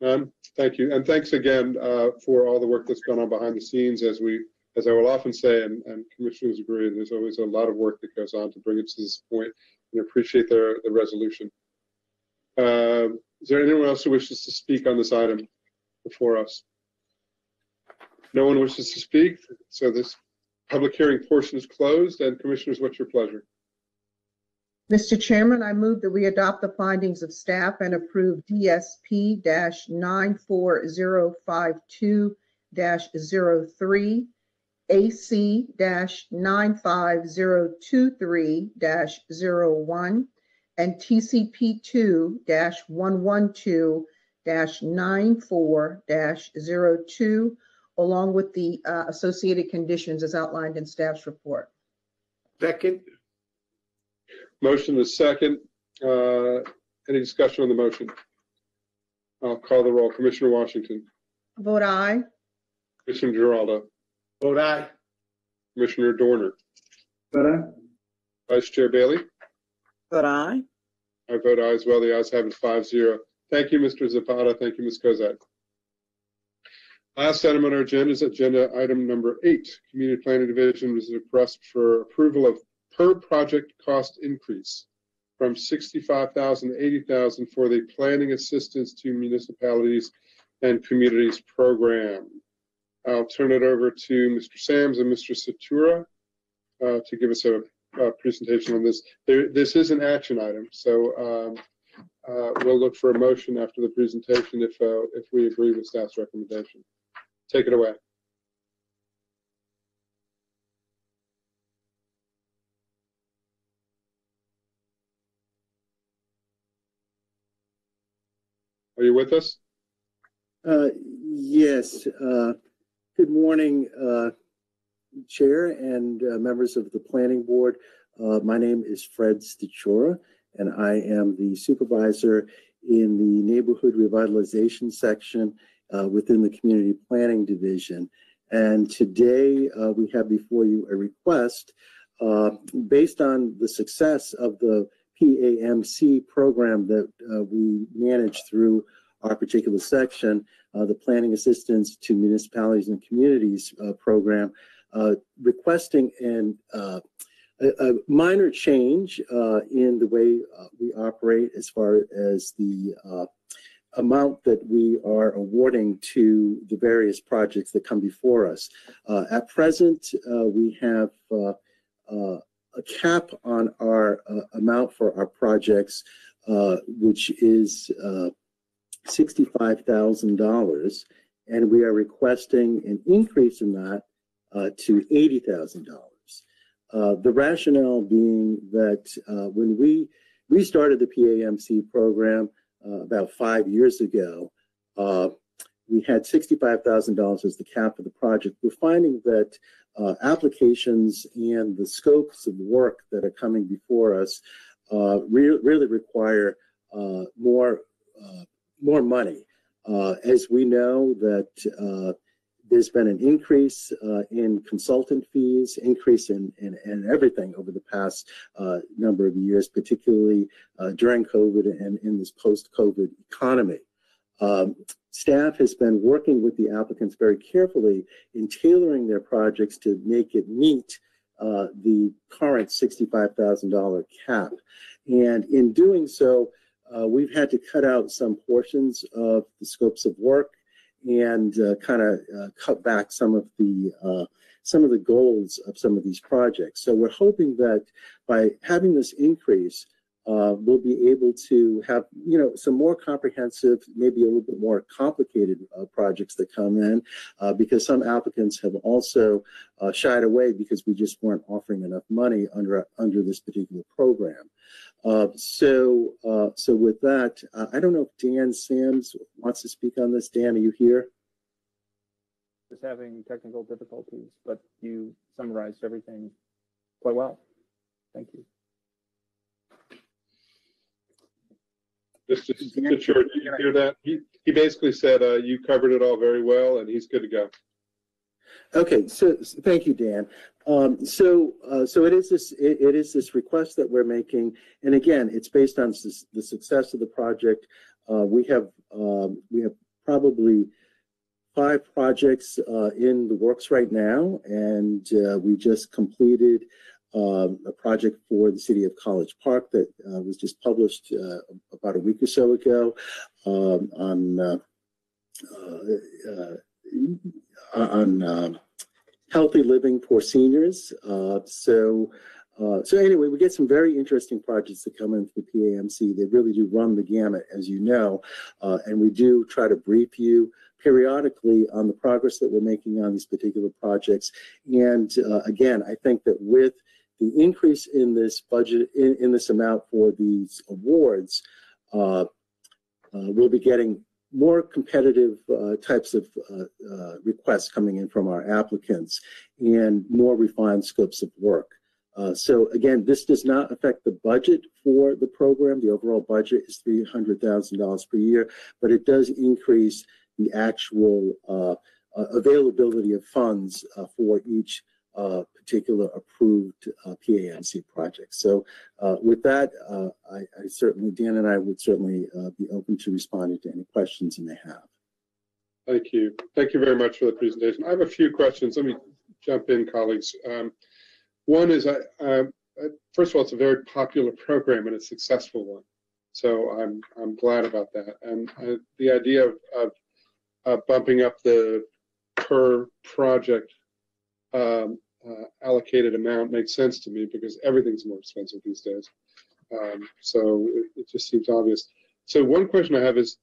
None? Thank you. And thanks again uh, for all the work that's gone on behind the scenes. As we, as I will often say, and and Commissioners agree, there's always a lot of work that goes on to bring it to this point, and appreciate their, the resolution. Um, Is there anyone else who wishes to speak on this item before us? No one wishes to speak, so this public hearing portion is closed. And Commissioners, what's your pleasure? Mr. Chairman, I move that we adopt the findings of staff and approve DSP nine four zero five two 3 AC nine five zero two three one and TCP two one one two 94 2 along with the uh, associated conditions as outlined in staff's report. Second, Motion is second. Uh, Any discussion on the motion? I'll call the roll. Commissioner Washington, Vote aye. Commissioner Geraldo, vote aye. Commissioner Doerner, Vote aye. Vice Chair Bailey. but I, I vote aye as well. The ayes have it five zero. Thank you, Mr. Zapata. Thank you, Ms. Kozak. Last item on our agenda is agenda item number eight. Community Planning Division was request for approval of per project cost increase from 65,000 to 80,000 for the planning assistance to municipalities and communities program. I'll turn it over to Mr. Sams and Mr. Stachura uh, to give us a, a presentation on this. There, this is an action item, so um, uh, we'll look for a motion after the presentation if uh, if we agree with staff's recommendation. Take it away. Are you with us? Uh, Yes, uh, good morning, uh, Chair and uh, members of the Planning Board. Uh, My name is Fred Stachura, and I am the supervisor in the Neighborhood Revitalization Section uh, within the Community Planning Division. And today, uh, we have before you a request uh, based on the success of the PAMC program that we manage through our particular section, uh, the Planning Assistance to Municipalities and Communities uh, program, uh, requesting an uh, a, a minor change uh, in the way we operate as far as the amount that we are awarding to the various projects that come before us. At present, we have a cap on our uh, amount for our projects, uh, which is uh, $65,000, and we are requesting an increase in that uh, to $80,000. Uh, the rationale being that uh, when we restarted the PAMC program uh, about five years ago, uh, we had $65,000 as the cap of the project. We're finding that uh, applications and the scopes of work that are coming before us re- really require more more money. Uh, as we know that uh, there's been an increase uh, in consultant fees, increase in, in, in everything over the past uh, number of years, particularly during COVID and in this post-COVID economy. Um, staff has been working with the applicants very carefully in tailoring their projects to make it meet uh, the current $65,000 cap. And in doing so, uh, we've had to cut out some portions of the scopes of work and uh, kind of uh, cut back some of the uh, some of the goals of some of these projects. So we're hoping that by having this increase, uh, we'll be able to have you know some more comprehensive, maybe a little bit more complicated uh, projects that come in, because some applicants have also shied away because we just weren't offering enough money under under this particular program. Uh, so, uh, so with that, uh, I don't know if Dan Sams wants to speak on this. Dan, are you here? Just having technical difficulties, but you summarized everything quite well. Thank you. Mr. Fitzgerald, did you hear that? He, he basically said, uh, you covered it all very well and he's good to go. Okay, so, thank you, Dan. Um, so, uh, so it is this it, it is this request that we're making, and again, it's based on s- the success of the project. Uh, we have um, we have probably five projects uh, in the works right now, and uh, we just completed um, a project for the city of College Park that uh, was just published uh, about a week or so ago um, on. Uh, healthy living for seniors. Uh, so, uh, so anyway, we get some very interesting projects that come in from PAMC. They really do run the gamut, as you know, uh, and we do try to brief you periodically on the progress that we're making on these particular projects. And uh, again, I think that with the increase in this budget, in, in this amount for these awards, uh, we'll be getting more competitive uh, types of uh, uh, requests coming in from our applicants and more refined scopes of work. Uh, so again, this does not affect the budget for the program. The overall budget is $300,000 per year, but it does increase the actual uh, availability of funds for each uh, particular approved uh, PAMC project. So uh, with that, uh, I, I, certainly, Dan and I would certainly uh, be open to responding to any questions you may have. Thank you. Thank you very much for the presentation. I have a few questions. Let me jump in, colleagues. Um, one is, I, um, first of all, it's a very popular program and a successful one. So I'm, I'm glad about that. And uh, the idea of, of bumping up the per project um, uh, allocated amount makes sense to me because everything's more expensive these days. Um, so it, it, just seems obvious. So one question I have is,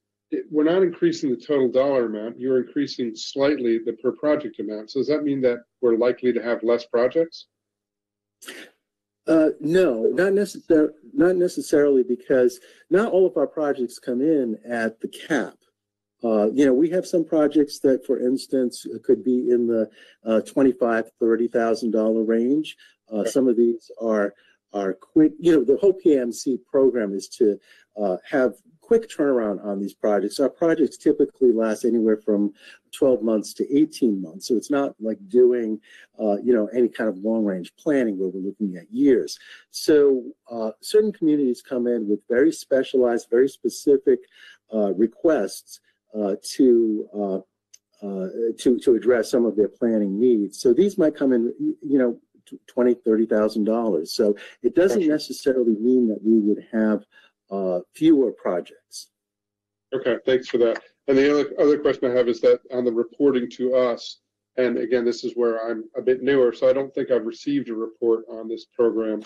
we're not increasing the total dollar amount. You're increasing slightly the per project amount. So does that mean that we're likely to have less projects? Uh, no, not necessarily. Not necessarily because not all of our projects come in at the cap. Uh, you know, we have some projects that, for instance, could be in the uh, twenty-five, thirty thousand dollar range. Uh, some of these are are quick. You know, the whole PMC program is to uh, have quick turnaround on these projects. Our projects typically last anywhere from 12 months to 18 months. So it's not like doing, uh, you know, any kind of long range planning where we're looking at years. So uh, certain communities come in with very specialized, very specific uh, requests to uh, uh, to to address some of their planning needs. So these might come in, you know, twenty, thirty thousand dollars. So it doesn't necessarily mean that we would have uh, fewer projects. Okay, thanks for that. And the other, other question I have is that on the reporting to us, and again, this is where I'm a bit newer, so I don't think I've received a report on this program.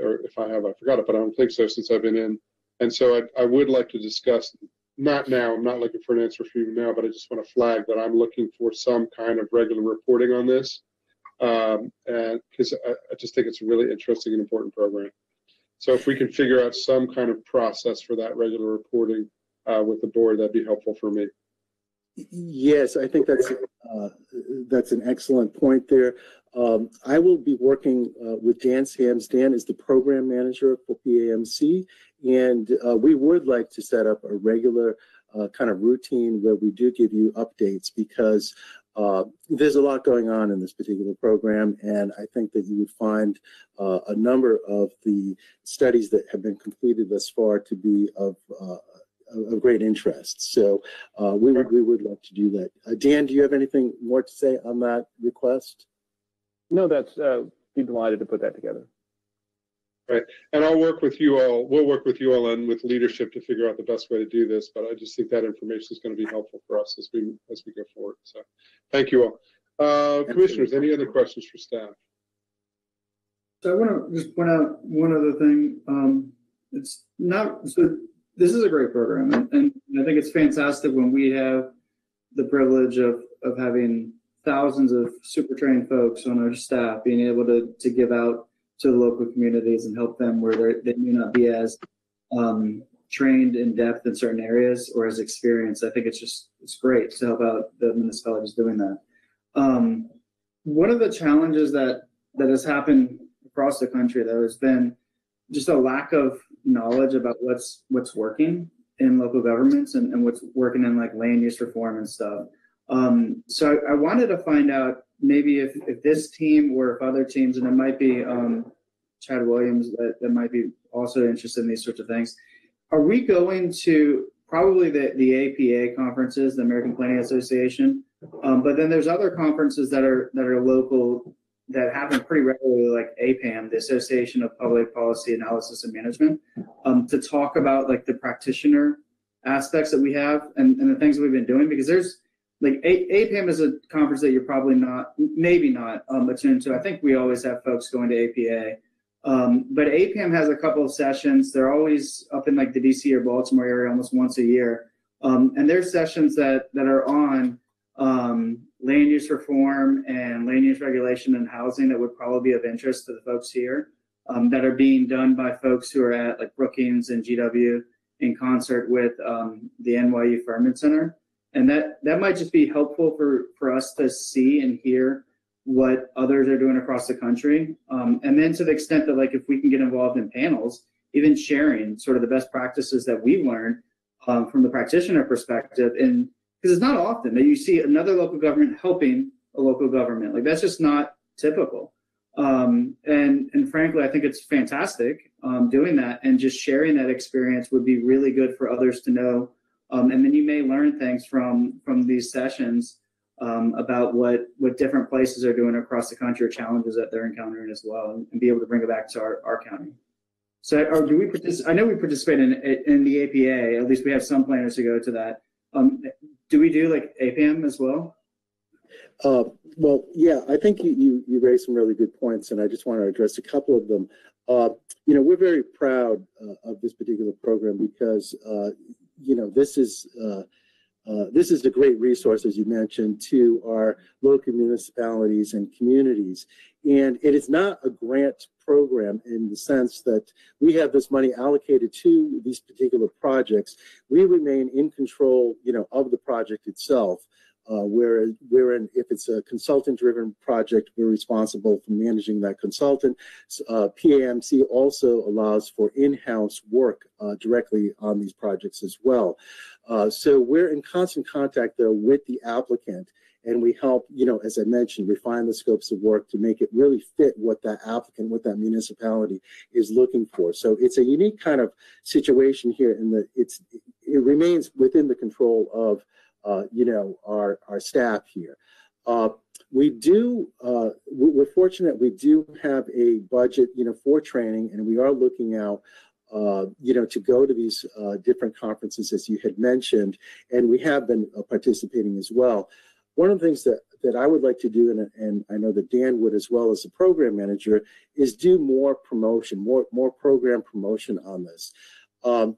Or if I have, I forgot it, but I don't think so since I've been in. And so I, I would like to discuss, not now, I'm not looking for an answer for you now, but I just want to flag that I'm looking for some kind of regular reporting on this. Um, and because I, I just think it's a really interesting and important program. So if we can figure out some kind of process for that regular reporting uh, with the board, that'd be helpful for me. Yes, I think that's uh, that's an excellent point there. Um, I will be working uh, with Dan Sams. Dan is the program manager for PAMC, and uh, we would like to set up a regular uh, kind of routine where we do give you updates because uh, there's a lot going on in this particular program, and I think that you would find uh, a number of the studies that have been completed thus far to be of uh, of great interest. So we would we would love to do that. Dan, do you have anything more to say on that request? No, that's, uh, be delighted to put that together. Right. And I'll work with you all, we'll work with you all and with leadership to figure out the best way to do this, but I just think that information is going to be helpful for us as we, as we go forward. So, thank you all. Uh, commissioners, any other questions for staff? So I want to just point out one other thing. Um, it's not, so this is a great program and, and I think it's fantastic when we have the privilege of, of having thousands of super trained folks on our staff being able to, to give out to the local communities and help them where they're- may not be as um, trained in depth in certain areas or as experienced. I think it's just, it's great to help out the municipalities doing that. Um, one of the challenges that, that has happened across the country though has been just a lack of knowledge about what's, what's working in local governments and, and what's working in like land use reform and stuff. Um, so I, I wanted to find out maybe if, if this team or if other teams, and it might be um, Chad Williams that, that might be also interested in these sorts of things. Are we going to probably the, the APA conferences, the American Planning Association? Um, but then there's other conferences that are that are local that happen pretty regularly, like APPAM, the Association of Public Policy Analysis and Management, um, to talk about like the practitioner aspects that we have and, and the things that we've been doing because there's like A- APPAM is a conference that you're probably not, maybe not um, attuned to. I think we always have folks going to APA. Um, but APPAM has a couple of sessions. They're always up in like the DC or Baltimore area almost once a year. Um, and there's sessions that, that are on um, land use reform and land use regulation and housing that would probably be of interest to the folks here um, that are being done by folks who are at like Brookings and GW in concert with um, the NYU Furman Center and that that might just be helpful for for us to see and hear what others are doing across the country. Um, and then to the extent that like if we can get involved in panels even sharing sort of the best practices that we've learned um, from the practitioner perspective. And because it's not often that you see another local government helping a local government. Like that's just not typical. Um, and and frankly i think it's fantastic um, doing that and just sharing that experience would be really good for others to know um, and then you may learn things from from these sessions um, about what what different places are doing across the country or challenges that they're encountering as well, and, and be able to bring it back to our, our county. So, or do we participate? I know we participate in in the APA. At least we have some planners to go to that. Um, do we do like APM as well? Uh, well, yeah, I think you, you, you raised some really good points, and I just want to address a couple of them. Uh, you know, we're very proud uh, of this particular program because, uh, you know, this is uh, uh, this is a great resource, as you mentioned, to our local municipalities and communities. And it is not a grant program in the sense that we have this money allocated to these particular projects. We remain in control, you know, of the project itself. Uh, where, wherein if it's a consultant-driven project, we're responsible for managing that consultant. Uh, PAMC also allows for in-house work uh, directly on these projects as well. Uh, so we're in constant contact though with the applicant and we help, you know, as I mentioned, refine the scopes of work to make it really fit what that applicant, what that municipality is looking for. So it's a unique kind of situation here in that it's it remains within the control of you know, our, our staff here. Uh, we do, uh, we're fortunate we do have a budget, you know, for training, and we are looking out, uh, you know, to go to these uh, different conferences, as you had mentioned, and we have been uh, participating as well. One of the things that, that I would like to do, and, and I know that Dan would as well as the program manager, is do more promotion, more, more program promotion on this. Um,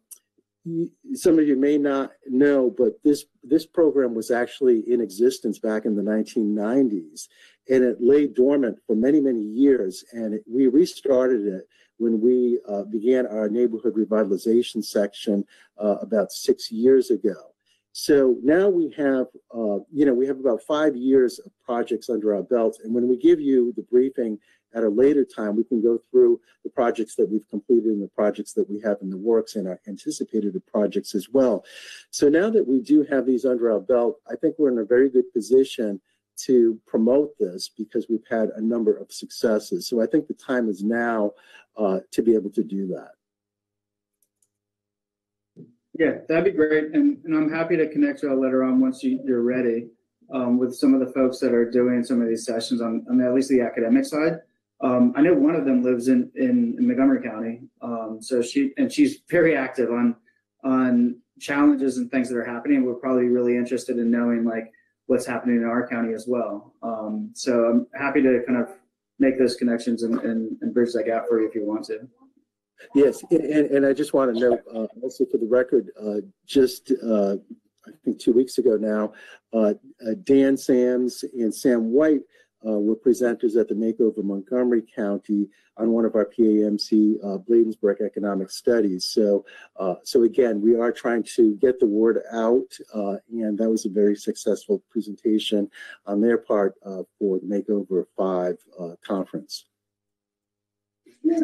some of you may not know, but this this program was actually in existence back in the 1990s, and it lay dormant for many many years. And it, we restarted it when we uh, began our neighborhood revitalization section uh, about six years ago. So now we have, uh, you know, we have about five years of projects under our belt, and when we give you the briefing at a later time, we can go through the projects that we've completed and the projects that we have in the works and our anticipated projects as well. So now that we do have these under our belt, I think we're in a very good position to promote this because we've had a number of successes. So I think the time is now uh, to be able to do that. Yeah, that'd be great. And, and I'm happy to connect you all later on once you, you're ready um, with some of the folks that are doing some of these sessions on, on at least the academic side. Um, I know one of them lives in, in, in Montgomery County. Um, so she, and she's very active on, on challenges and things that are happening. We're probably really interested in knowing like what's happening in our county as well. Um, so I'm happy to kind of make those connections and, and, and bridge that gap for you if you want to. Yes, and, and I just want to note uh, also for the record, uh, just uh, I think two weeks ago now, uh, uh, Dan Sams and Sam White uh, were presenters at the Makeover Montgomery County on one of our PAMC uh, Bladensburg economic studies. So, so again, we are trying to get the word out, and that was a very successful presentation on their part for the Makeover Five conference.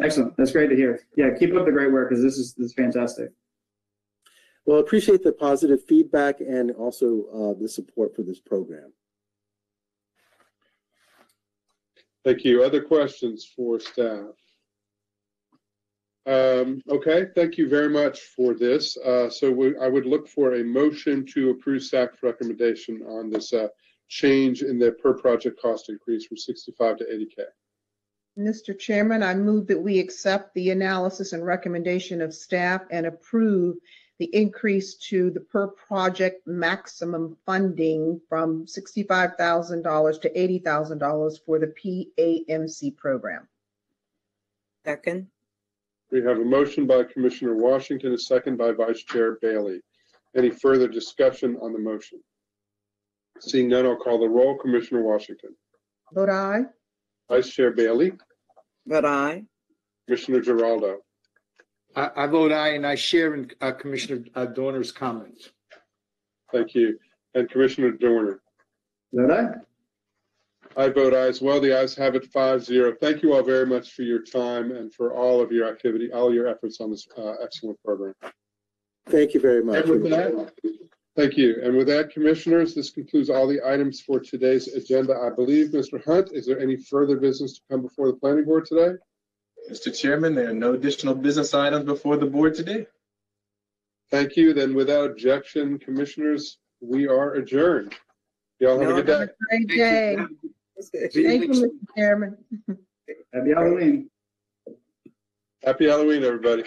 Excellent. That's great to hear. Yeah, keep up the great work because this is this is fantastic. Well, appreciate the positive feedback and also the support for this program. Thank you. Other questions for staff? Um, okay, thank you very much for this. Uh, so we, I would look for a motion to approve staff recommendation on this uh, change in the per project cost increase from 65 to 80K. Mr. Chairman, I move that we accept the analysis and recommendation of staff and approve the increase to the per project maximum funding from $65,000 to $80,000 for the PAMC program. Second. We have a motion by Commissioner Washington, a second by Vice Chair Bailey. Any further discussion on the motion? Seeing none, I'll call the roll. Commissioner Washington. Vote aye. Vice Chair Bailey. Vote aye. Commissioner Geraldo. I, I vote aye, and I share in uh, Commissioner uh, Doerner's comments. Thank you. And Commissioner Doerner. Vote aye. I vote aye as well. The ayes have it five zero. Thank you all very much for your time and for all of your activity, all your efforts on this uh, excellent program. Thank you very much. And with that, thank you. And with that, commissioners, this concludes all the items for today's agenda. I believe, Mr. Hunt, is there any further business to come before the planning board today? Mr. Chairman, there are no additional business items before the board today. Thank you. Then without objection, commissioners, we are adjourned. Y'all have a good day. Great day. Thank you, Mr. Chairman. Happy Halloween. Happy Halloween, everybody.